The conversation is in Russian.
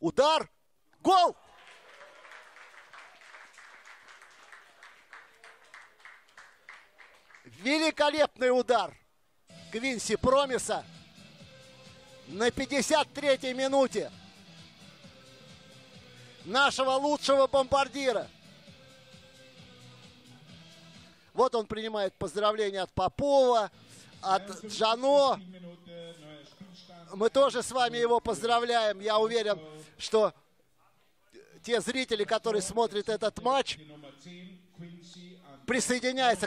Удар. Гол! Великолепный удар Квинси Промиса на 53-й минуте нашего лучшего бомбардира. Вот он принимает поздравления от Попова, от Джано. Мы тоже с вами его поздравляем. Я уверен, что те зрители, которые смотрят этот матч, присоединяются